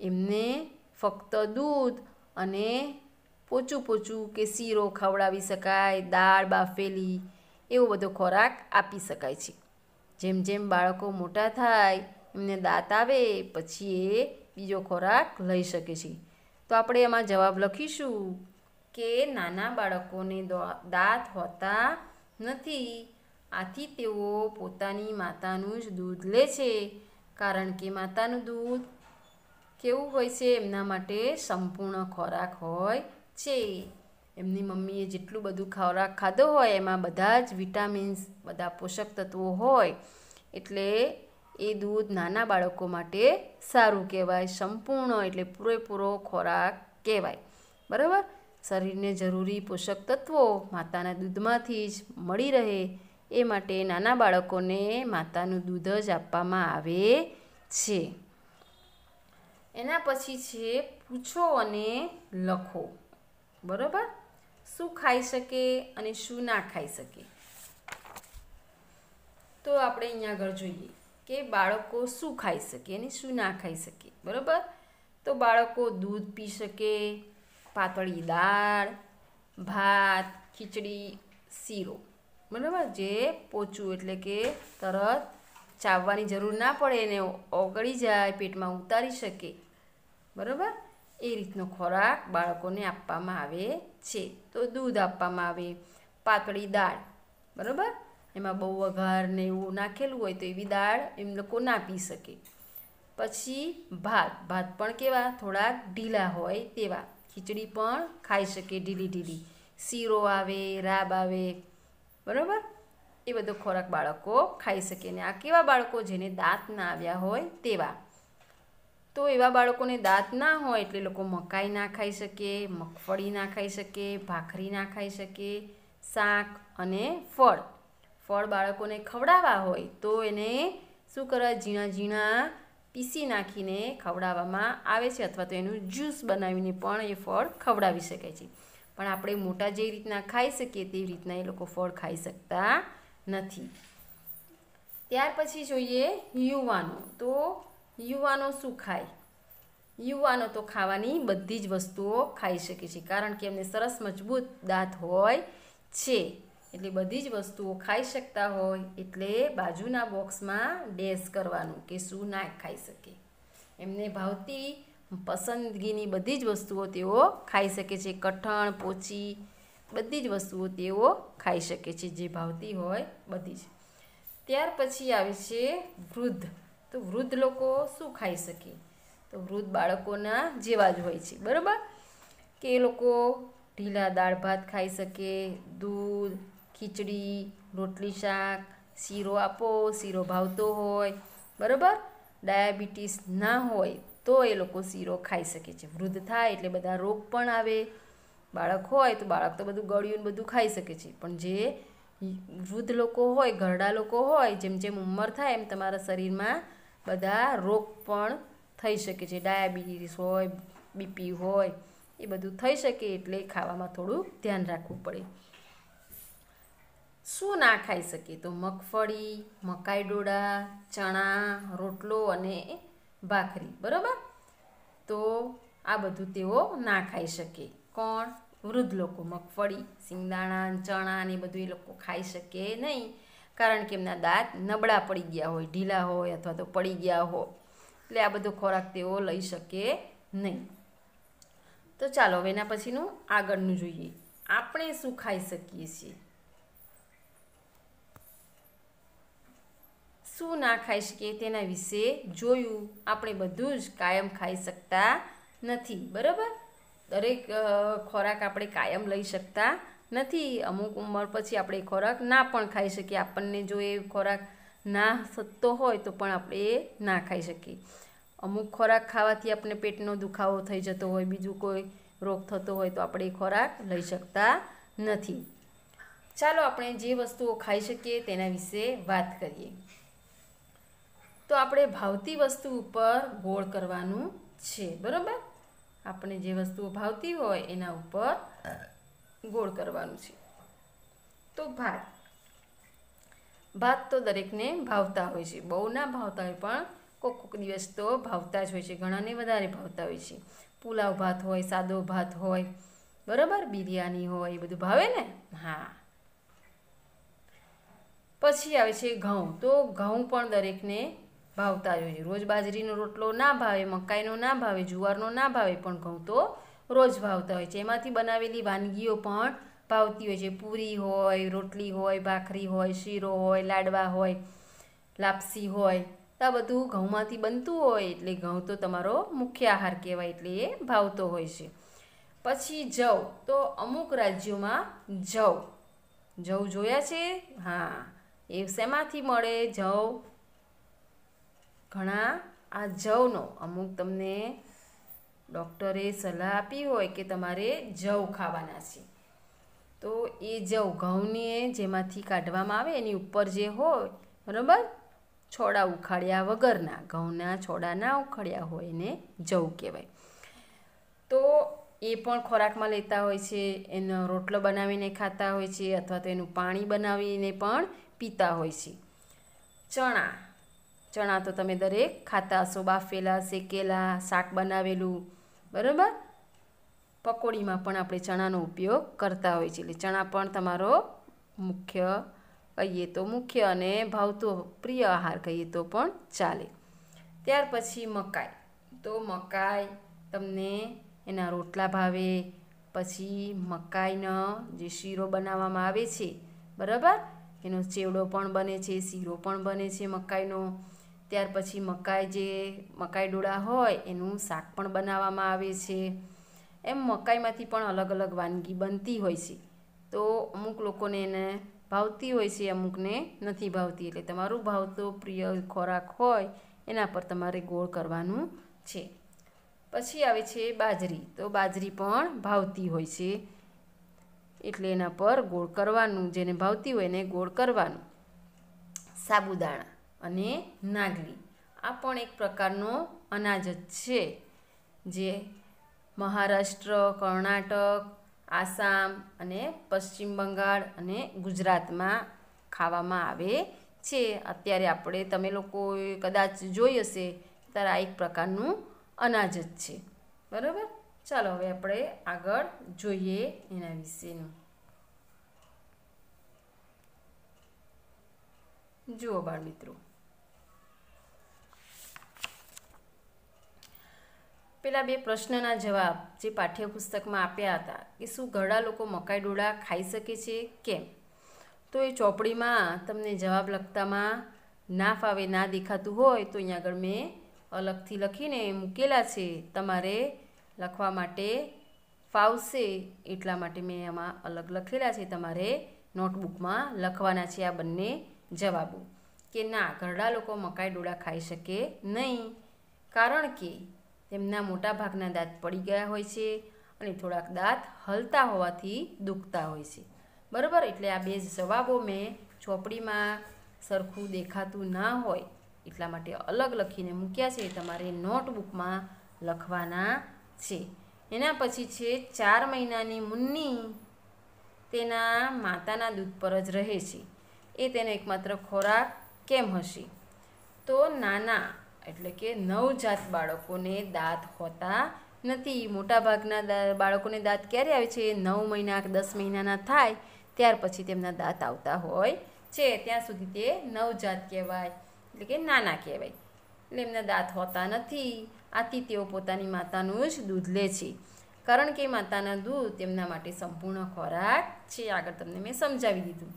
એમને ફક્ત દૂધ અને પોચું પોચું કે શીરો ખવડાવી શકાય, દાળ, બાફેલી એવો બધો ખોરાક આપી શકાય છે. જેમ જેમ બાળકો મોટા થાય એમને દાંત આવે, પછી એ બીજો ખોરાક લઈ શકે છે. તો આપણે એમાં જવાબ લખીશું કે નાના બાળકોને દાંત હોતા નથી. આથી તેઓ પોતાની માતાનું જ દૂધ લે છે. કારણ કે માતાનું દૂધ કેવું હોય છે? એમના માટે સંપૂર્ણ ખોરાક હોય છે. એમની મમ્મીએ જેટલું બધું ખોરાક ખાધો હોય, એમાં બધા જ વિટામિન્સ, બધા પોષક તત્વો હોય. એટલે એ દૂધ નાના બાળકો માટે સારું કહેવાય, સંપૂર્ણ એટલે પૂરેપૂરો ખોરાક કહેવાય. બરાબર? શરીરને જરૂરી પોષક તત્વો માતાના દૂધમાંથી જ મળી રહે. એ માટે નાના બાળકોને માતાનું દૂધ જ આપવામાં આવે છે. એના પછી છે, પૂછો અને લખો. બરાબર? શું ખાઈ શકે અને શું ના ખાઈ શકે? તો આપણે અહીંયા આગળ જોઈએ. કે બાળકો શું ખાઈ શકે અને શું ના ખાઈ શકે, બરાબર? તો બાળકો દૂધ પી શકે, પાતળી દાળ, ભાત, ખીચડી, શીરો, બરાબર? જે પોચું એટલે કે તરત ચાવવાની જરૂર ના પડે એને ઓગળી જાય, પેટમાં ઉતારી શકે, બરાબર? એ રીતનો ખોરાક બાળકોને આપવામાં આવે છે. તો દૂધ આપવામાં આવે, પાતળી દાળ, બરાબર? એમાં બહુ વઘાર ને એવું નાખેલું હોય તો એવી દાળ એમ લોકો ના પી શકે. પછી ભાત ભાત પણ કેવા થોડાક ઢીલા હોય તેવા. ખીચડી પણ ખાઈ શકે ઢીલી ઢીલી. શીરો આવે, રાબ આવે, બરાબર? એ બધો ખોરાક બાળકો ખાઈ શકે ને આ કેવા બાળકો જેને દાંત ના આવ્યા હોય તેવા. તો એવા બાળકોને દાંત ના હોય એટલે લોકો મકાઈ ના ખાઈ શકે, મગફળી ના ખાઈ શકે, ભાખરી ના ખાઈ શકે, શાક અને ફળ. ફળ બાળકોને ખવડાવવા હોય તો એને શું કરવા? ઝીણા ઝીણા પીસી નાખીને ખવડાવવામાં આવે છે અથવા તો એનું જ્યુસ બનાવીને પણ એ ફળ ખવડાવી શકાય છે. પણ આપણે મોટા જે રીતના ખાઈ શકીએ તેવી રીતના એ લોકો ફળ ખાઈ શકતા નથી. ત્યાર પછી જોઈએ યુવાનો. તો યુવાનો શું ખાય? યુવાનો તો ખાવાની બધી જ વસ્તુઓ ખાઈ શકે છે. કારણ કે એમને સરસ મજબૂત દાંત હોય છે. એટલે બધી જ વસ્તુઓ ખાઈ શકતા હોય એટલે બાજુના બોક્સમાં ડેશ કરવાનું કે શું ના ખાઈ શકે. એમને ભાવતી પસંદગીની બધી જ વસ્તુઓ તેઓ ખાઈ શકે છે. કઠણ, પોચી, બધી જ વસ્તુઓ તેઓ ખાઈ શકે છે જે ભાવતી હોય બધી જ. ત્યાર પછી આવે છે વૃદ્ધ. તો વૃદ્ધ લોકો શું ખાઈ શકે? તો વૃદ્ધ બાળકોના જેવા જ હોય છે. બરાબર? કે એ લોકો ઢીલા દાળ ભાત ખાઈ શકે, દૂધ ખીચડી, રોટલી શાક, શીરો આપો, શીરો ભાવતો હોય, બરાબર? ડાયાબિટીસ ના હોય તો એ લોકો શીરો ખાઈ શકે છે. વૃદ્ધ થાય એટલે બધા રોગ પણ આવે. બાળક હોય તો બાળક તો બધું ગળ્યું બધું ખાઈ શકે છે. પણ જે વૃદ્ધ લોકો હોય, ઘરડા લોકો હોય, જેમ જેમ ઉંમર થાય, એમ તમારા શરીરમાં બધા રોગ પણ થઈ શકે છે. ડાયાબિટીસ હોય, બીપી હોય, એ બધું થઈ શકે એટલે ખાવામાં થોડું ધ્યાન રાખવું પડે. શું ના ખાઈ શકે તો મગફળી, મકાઈ ડોડા, ચણા, રોટલો અને ભાખરી, બરાબર? તો આ બધું તેઓ ના ખાઈ શકે. કોણ? વૃદ્ધ લોકો. મગફળી, સિંગદાણા, ચણા ને બધું એ લોકો ખાઈ શકે નહીં. કારણ કે એમના દાંત નબળા પડી ગયા હોય, ઢીલા હોય અથવા તો પડી ગયા હોય. એટલે આ બધો ખોરાક તેઓ લઈ શકે નહીં. તો ચાલો, હવે એના પછીનું આગળનું જોઈએ. આપણે શું ખાઈ શકીએ છીએ? શું ના ખાઈ શકીએ તેના વિશે જોયું. આપણે બધું જ કાયમ ખાઈ શકતા નથી, બરાબર? દરેક ખોરાક આપણે કાયમ લઈ શકતા નથી. અમુક ઉંમર પછી આપણે ખોરાક ના પણ ખાઈ શકીએ. આપણને જો એ ખોરાક ના થતો હોય તો પણ આપણે એ ના ખાઈ શકીએ. અમુક ખોરાક ખાવાથી આપણે પેટનો દુખાવો થઈ જતો હોય, બીજું કોઈ રોગ થતો હોય તો આપણે એ ખોરાક લઈ શકતા નથી. ચાલો આપણે જે વસ્તુઓ ખાઈ શકીએ તેના વિશે વાત કરીએ. તો આપણે ભાવતી વસ્તુ ઉપર ગોળ કરવાનું છે, બરાબર? આપણે જે વસ્તુઓ ભાવતી હોય એના ઉપર ગોળ કરવાનું છે. તો ભાત. ભાત તો દરેકને ભાવતા હોય છે. બહુ ના ભાવતા હોય પણ કોક કોક દિવસ તો ભાવતા જ હોય છે. ઘણાને વધારે ભાવતા હોય છે. પુલાવ ભાત હોય, સાદો ભાત હોય, બરાબર? બિરયાની હોય, એ બધું ભાવે ને? હા. પછી આવે છે ઘઉં. તો ઘઉં પણ દરેકને ભાવતા જ હોય છે. રોજ બાજરીનો રોટલો ના ભાવે, મકાઈનો ના ભાવે, જુવારનો ના ભાવે પણ ઘઉં તો રોજ ભાવતા હોય છે. એમાંથી બનાવેલી વાનગીઓ પણ ભાવતી હોય છે. પૂરી હોય, રોટલી હોય, ભાખરી હોય, શીરો હોય, લાડવા હોય, લાપસી હોય. તો આ બધું ઘઉંમાંથી બનતું હોય એટલે ઘઉં તો તમારો મુખ્ય આહાર કહેવાય એટલે એ ભાવતો હોય છે. પછી જવ. તો અમુક રાજ્યોમાં જવ. જવ જોયા છે? હા. એ શેમાંથી મળે? જવ ઘણા આ જવનો, અમુક તમને ડૉક્ટરે સલાહ આપી હોય કે તમારે જવ ખાવાના છે. તો એ જવ ઘઉંને જેમાંથી કાઢવામાં આવે, એની ઉપર જે હોય, બરાબર? છોડા ઉખાડ્યા વગરના, ઘઉંના છોડા ના ઉખાડ્યા હોય એને જવ કહેવાય. તો એ પણ ખોરાકમાં લેતા હોય છે, એનો રોટલો બનાવીને ખાતા હોય છે, અથવા તો એનું પાણી બનાવીને પણ પીતા હોય છે. ચણા ચણા તો તમે દરેક ખાતા હશો, બાફેલા, શેકેલા, શાક બનાવેલું, બરાબર? પકોડીમાં પણ આપણે ચણાનો ઉપયોગ કરતા હોય છે. એટલે ચણા પણ તમારો મુખ્ય કહીએ તો મુખ્ય અને ભાવતો પ્રિય આહાર કહીએ તો પણ ચાલે. ત્યાર પછી મકાઈ. તો મકાઈ તમને એના રોટલા ભાવે, પછી મકાઈનો જે શીરો બનાવવામાં આવે છે, બરાબર? એનો ચેવડો પણ બને છે, શીરો પણ બને છે મકાઈનો. ત્યાર પછી મકાઈ જે મકાઈ ડોળા હોય એનું શાક પણ બનાવવામાં આવે છે. એમ મકાઈમાંથી પણ અલગ અલગ વાનગી બનતી હોય છે. તો અમુક લોકોને એને ભાવતી હોય છે, અમુકને નથી ભાવતી. એટલે તમારું ભાવતો પ્રિય ખોરાક હોય, એના પર તમારે ગોળ કરવાનું છે. પછી આવે છે બાજરી. તો બાજરી પણ ભાવતી હોય છે. એટલે એના પર ગોળ કરવાનું. જેને ભાવતી હોય એને ગોળ કરવાનું. સાબુદાણા. અને નાગલી. આ પણ એક પ્રકારનો અનાજ જ છે, જે મહારાષ્ટ્ર, કર્ણાટક, આસામ અને પશ્ચિમ બંગાળ અને ગુજરાતમાં ખાવામાં આવે છે. અત્યારે આપણે તમે લોકોએ કદાચ જોઈ હશે ત્યારે આ એક પ્રકારનું અનાજ જ છે. બરાબર? ચાલો હવે આપણે આગળ જોઈએ એના વિશેનું. જુઓ બાળ મિત્રો. પેલા બે પ્રશ્નના જવાબ જે પાઠ્યપુસ્તકમાં આપ્યા હતા, કે શું ઘરડા લોકો મકાઈ ડોળા ખાઈ શકે છે, કેમ? તો એ ચોપડીમાં તમને જવાબ લખતામાં, ના ફાવે, ના દેખાતું હોય, તો અહીંયા આગળ મેં અલગથી લખીને મૂકેલા છે. તમારે લખવા માટે ફાવશે, એટલા માટે મેં એમાં અલગ લખેલા છે. તમારે નોટબુકમાં લખવાના છે આ બંને જવાબો. કે ના, ઘરડા લોકો મકાઈ ડોળા ખાઈ શકે નહીં. કારણ કે તેમના મોટાભાગના દાંત પડી ગયા હોય છે અને થોડાક દાંત હલતા હોવાથી દુખતા હોય છે. બરાબર? એટલે આ બે જવાબો મેં ચોપડીમાં સરખું દેખાતું ના હોય એટલા માટે અલગ લખીને મૂક્યા છે. તમારે નોટબુકમાં લખવાના છે. એના પછી છે, ચાર મહિનાની મુન્ની તેના માતાના દૂધ પર જ રહે છે. એ તેનો એકમાત્ર ખોરાક કેમ હશે? તો નાના એટલે કે નવજાત બાળકોને દાંત હોતા નથી. મોટાભાગના બાળકોને દાંત ક્યારે આવે છે? નવ મહિના દસ મહિનાના થાય, ત્યાર પછી તેમના દાંત આવતા હોય છે. ત્યાં સુધી તે નવજાત કહેવાય, એટલે કે નાના કહેવાય. એટલે એમના દાંત હોતા નથી. આથી તેઓ પોતાની માતાનું જ દૂધ લે છે. કારણ કે માતાના દૂધ તેમના માટે સંપૂર્ણ ખોરાક છે. આગળ તમને મેં સમજાવી દીધું.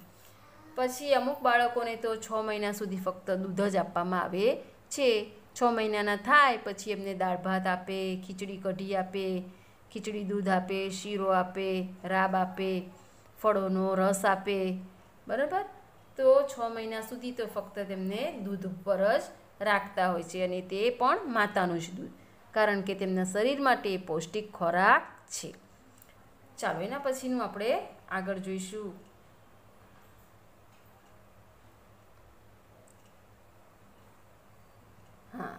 પછી અમુક બાળકોને તો છ મહિના સુધી ફક્ત દૂધ જ આપવામાં આવે છે. છ મહિનાના થાય, પછી એમને દાળ ભાત આપે, ખીચડી કઢી આપે, ખીચડી દૂધ આપે, શીરો આપે, રાબ આપે, ફળોનો રસ આપે, બરાબર? તો છ મહિના સુધી તો ફક્ત તેમને દૂધ ઉપર જ રાખતા હોય છે અને તે પણ માતાનું જ દૂધ, કારણ કે તેમના શરીર માટે પૌષ્ટિક ખોરાક છે. ચાલો, એના પછીનું આપણે આગળ જોઈશું. હા.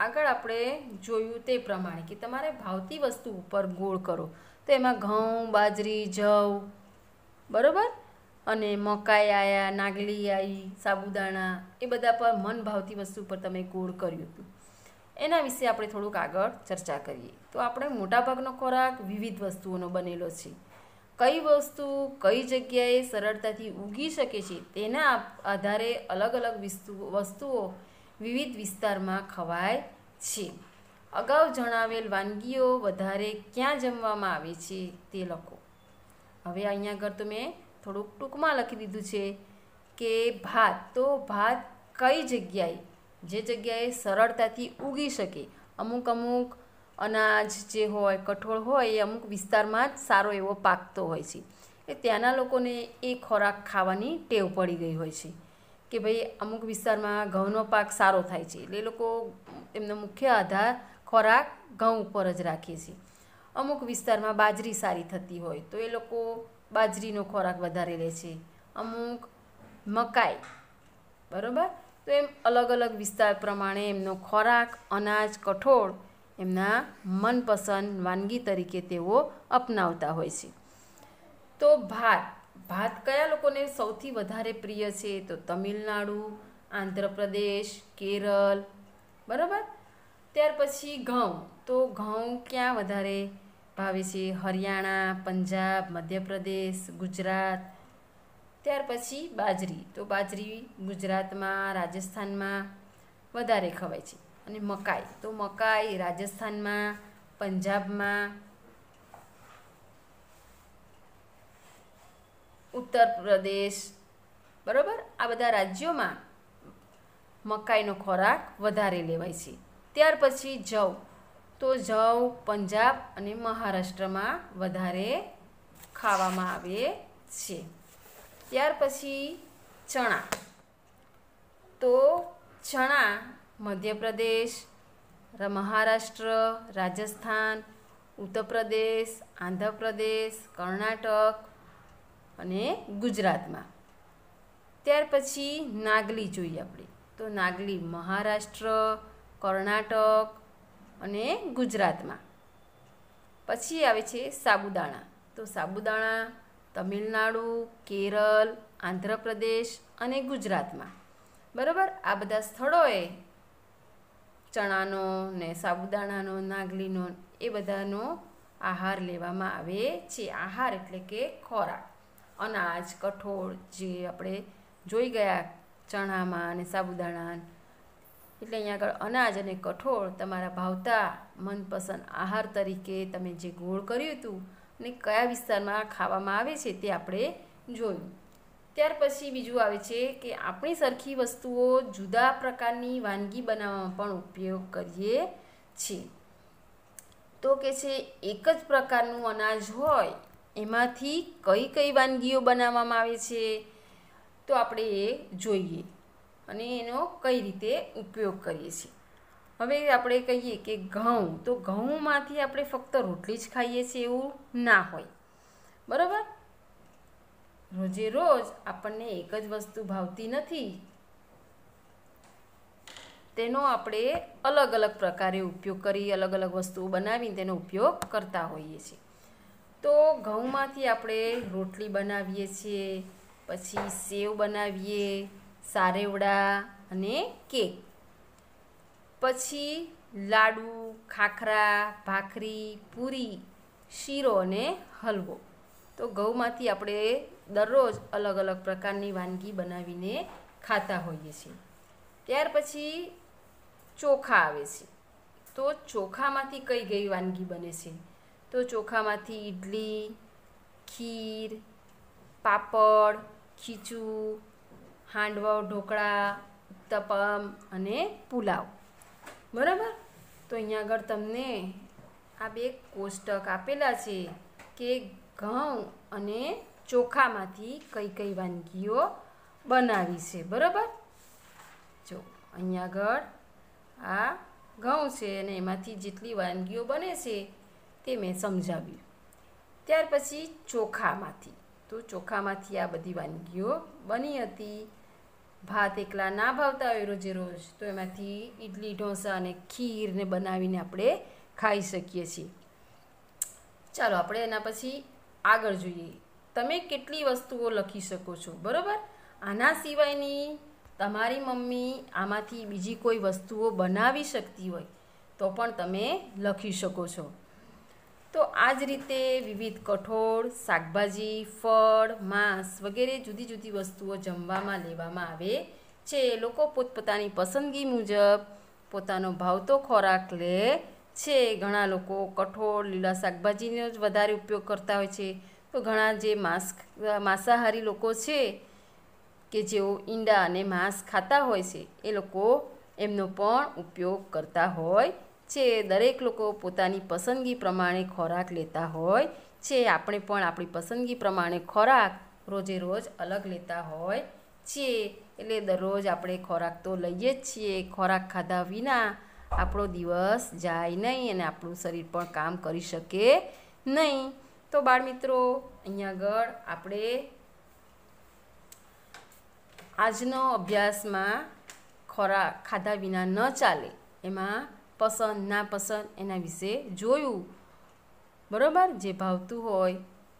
આગળ આપણે જોયું તે પ્રમાણે કે તમારે ભાવતી વસ્તુ ઉપર ગોળ કરો. તો એમાં ઘઉં, બાજરી, જવ, બરાબર? અને મકાઈ આવ્યા નાગલી આવી સાબુદાણા, એ બધા પર મન ભાવતી વસ્તુ પર તમે ગોળ કર્યું હતું. એના વિશે આપણે થોડુંક આગળ ચર્ચા કરીએ. તો આપણે મોટાભાગનો ખોરાક વિવિધ વસ્તુઓનો બનેલો છે. કઈ વસ્તુ કઈ જગ્યાએ સરળતાથી ઉગી શકે છે તેના આધારે અલગ અલગ વસ્તુઓ વિવિધ વિસ્તારમાં ખવાય છે. અગાઉ જણાવેલ વાનગીઓ વધારે ક્યાં જમવામાં આવે છે તે લખો. હવે અહીંયા આગળ તો મેં થોડુંક ટૂંકમાં લખી દીધું છે કે ભાત, તો ભાત કઈ જગ્યાએ? જે જગ્યાએ સરળતાથી ઉગી શકે. અમુક અમુક અનાજ જે હોય, કઠોળ હોય, એ અમુક વિસ્તારમાં જ સારો એવો પાકતો હોય છે. એ ત્યાંના લોકોને એ ખોરાક ખાવાની ટેવ પડી ગઈ હોય છે. કે ભાઈ અમુક વિસ્તારમાં ઘઉંનો પાક સારો થાય છે. એટલે એ લોકો એમનો મુખ્ય આધાર ખોરાક ઘઉં ઉપર જ રાખે છે. અમુક વિસ્તારમાં બાજરી સારી થતી હોય તો એ લોકો બાજરીનો ખોરાક વધારે લે છે. અમુક મકાઈ, બરાબર? તો એમ અલગ અલગ વિસ્તાર પ્રમાણે એમનો ખોરાક, અનાજ, કઠોળ એમના મનપસંદ વાનગી તરીકે તેઓ અપનાવતા હોય છે. તો ભાત ભાત કયા લોકોને સૌથી વધારે પ્રિય છે? તો તમિલનાડુ, આંધ્રપ્રદેશ, કેરળ, બરાબર? ત્યાર પછી ઘઉં. તો ઘઉં ક્યાં વધારે ભાવે છે? હરિયાણા, પંજાબ, મધ્યપ્રદેશ, ગુજરાત. ત્યાર પછી બાજરી. તો બાજરી ગુજરાતમાં, રાજસ્થાનમાં વધારે ખવાય છે. અને મકાઈ. તો મકાઈ રાજસ્થાનમાં, પંજાબમાં ઉત્તર પ્રદેશ, બરાબર? આ બધા રાજ્યોમાં મકાઈનો ખોરાક વધારે લેવાય છે. ત્યાર પછી જવ. તો જવ પંજાબ અને મહારાષ્ટ્રમાં વધારે ખાવામાં આવે છે. ત્યાર પછી ચણા. તો ચણા મધ્યપ્રદેશ મહારાષ્ટ્ર, રાજસ્થાન ઉત્તર પ્રદેશ આંધ્રપ્રદેશ, કર્ણાટક અને ગુજરાતમાં. ત્યાર પછી નાગલી જોઈએ આપણે. તો નાગલી મહારાષ્ટ્ર, કર્ણાટક અને ગુજરાતમાં. પછી આવે છે સાબુદાણા. તો સાબુદાણા તમિલનાડુ, કેરળ, આંધ્રપ્રદેશ અને ગુજરાતમાં. બરાબર? આ બધા સ્થળોએ ચણાનો ને સાબુદાણાનો, નાગલીનો એ બધાનો આહાર લેવામાં આવે છે. આહાર એટલે કે ખોરાક. અનાજ, કઠોળ જે આપણે જોઈ ગયા ચણામાં અને સાબુદાણા એટલે અહીંયા આગળ અનાજ અને કઠોળ તમારા ભાવતા મનપસંદ આહાર તરીકે તમે જે ગોળ કર્યું હતું અને કયા વિસ્તારમાં ખાવામાં આવે છે તે આપણે જોયું. ત્યાર પછી બીજું આવે છે કે આપણી સરખી વસ્તુઓ જુદા પ્રકારની વાનગી બનાવવામાં પણ ઉપયોગ કરીએ છીએ. તો કે છે, એક જ પ્રકારનું અનાજ હોય એમાંથી કઈ કઈ વાનગીઓ બનાવવામાં આવે છે તો આપણે એ જોઈએ અને એનો કઈ રીતે ઉપયોગ કરીએ છીએ. હવે આપણે કહીએ કે ઘઉં, તો ઘઉંમાંથી આપણે ફક્ત રોટલી જ ખાઈએ છીએ એવું ના હોય. બરાબર? રોજે રોજ આપણને એક જ વસ્તુ ભાવતી નથી. તેનો આપણે અલગ અલગ પ્રકારે ઉપયોગ કરી, અલગ અલગ વસ્તુઓ બનાવીને તેનો ઉપયોગ કરતા હોઈએ છીએ. તો ઘઉંમાંથી આપણે રોટલી બનાવીએ છીએ, પછી સેવ બનાવીએ, સારેવડા અને કેક. પછી લાડુ, ખાખરા, ભાખરી, પૂરી, શીરો અને હલવો. તો ઘઉંમાંથી આપણે દરરોજ અલગ અલગ પ્રકારની વાનગી બનાવીને ખાતા હોઈએ છીએ. ત્યાર પછી ચોખા આવે છે. તો ચોખામાંથી કઈ કઈ વાનગી બને છે? તો ચોખામાંથી ઇડલી ખીર, પાપડ, ખીચું, હાંડવો, ઢોકળા, ઉત્તપમ અને પુલાવ. બરાબર? તો અહીંયા આગળ તમને આ બે કોષ્ટક આપેલા છે કે ઘઉં અને ચોખામાંથી કઈ કઈ વાનગીઓ બનાવી છે. બરાબર? જો, અહીંયા આગળ આ ઘઉં છે અને એમાંથી જેટલી વાનગીઓ બને છે તે મેં સમજાવ્યું. ત્યાર પછી ચોખામાંથી. તો ચોખામાંથી આ બધી વાનગીઓ બની હતી. ભાત એકલા ના ભાવતા હોય રોજે રોજ. તો એમાંથી ઇડલી ઢોસા અને ખીરને બનાવીને આપણે ખાઈ શકીએ છીએ. ચાલો, આપણે એના પછી આગળ જોઈએ. તમે કેટલી વસ્તુઓ લખી શકો છો, બરાબર? આના સિવાયની તમારી મમ્મી આમાંથી બીજી કોઈ વસ્તુઓ બનાવી શકતી હોય તો પણ તમે લખી શકો છો. તો આ જ રીતે વિવિધ કઠોળ, શાકભાજી, ફળ, માંસ વગેરે જુદી જુદી વસ્તુઓ જમવામાં, લેવામાં આવે છે. લોકો પોતપોતાની પસંદગી મુજબ પોતાનો ભાવતો ખોરાક લે છે. ઘણા લોકો કઠોળ, લીલા શાકભાજીનો જ વધારે ઉપયોગ કરતા હોય છે. તો ઘણા જે માંસ, માંસાહારી લોકો છે કે જેઓ ઈંડા અને માંસ ખાતા હોય છે, એ લોકો એમનો પણ ઉપયોગ કરતા હોય છે દરેક લોકો પોતાની પસંદગી પ્રમાણે ખોરાક લેતા હોય છે આપણે પણ આપણી પસંદગી પ્રમાણે ખોરાક રોજે રોજ અલગ લેતા હોય છીએ એટલે દરરોજ આપણે ખોરાક તો લઈએ જ છીએ, ખોરાક ખાધા વિના આપણો દિવસ જાય નહીં અને આપણું શરીર પણ કામ કરી શકે નહીં. તો બાળમિત્રો અહીંયા આગળ આપણે આજનો અભ્યાસમાં ખોરાક ખાધા વિના ન ચાલે, એમાં પસંદ, ના પસંદ, એના વિશે જોયું. બરાબર? જે ભાવતું હોય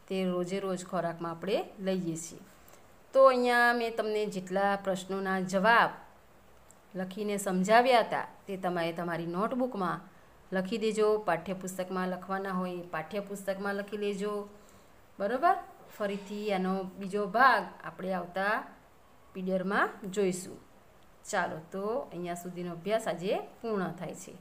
તે રોજે રોજ ખોરાકમાં આપણે લઈએ છીએ. તો અહીંયા મેં તમને જેટલા પ્રશ્નોના જવાબ લખીને સમજાવ્યા હતા તે તમારે તમારી નોટબુકમાં લખી દેજો, પાઠ્યપુસ્તકમાં લખવાના હોય પાઠ્યપુસ્તકમાં લખી લેજો. બરાબર? ફરીથી આનો બીજો ભાગ આપણે આવતા પીડિયરમાં જોઈશું. ચાલો તો અહીંયા સુધીનો અભ્યાસ આજે પૂર્ણ થાય છે.